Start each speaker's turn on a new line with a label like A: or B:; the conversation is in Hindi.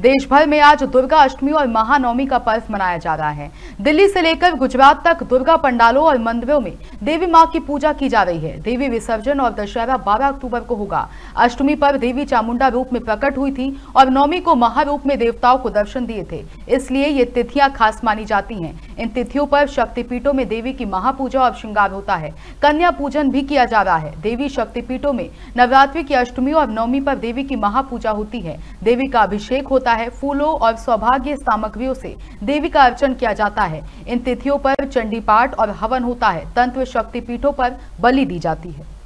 A: देश भर में आज दुर्गा अष्टमी और महानवमी का पर्व मनाया जा रहा है। दिल्ली से लेकर गुजरात तक दुर्गा पंडालों और मंदिरों में देवी माँ की पूजा की जा रही है। देवी विसर्जन और दशहरा 12 अक्टूबर को होगा। अष्टमी पर देवी चामुंडा रूप में प्रकट हुई थी और नवमी को महारूप में देवताओं को दर्शन दिए थे। इसलिए ये तिथियाँ खास मानी जाती हैं। इन तिथियों पर शक्तिपीठों में देवी की महापूजा और श्रृंगार होता है। कन्या पूजन भी किया जा रहा है। देवी शक्तिपीठों में नवरात्रि की अष्टमी और नवमी पर देवी की महापूजा होती है। देवी का अभिषेक होता है, फूलों और सौभाग्य सामग्रियों से देवी का अर्चन किया जाता है। इन तिथियों पर चंडी पाठ और हवन होता है। तंत्र शक्ति पीठों पर बलि दी जाती है।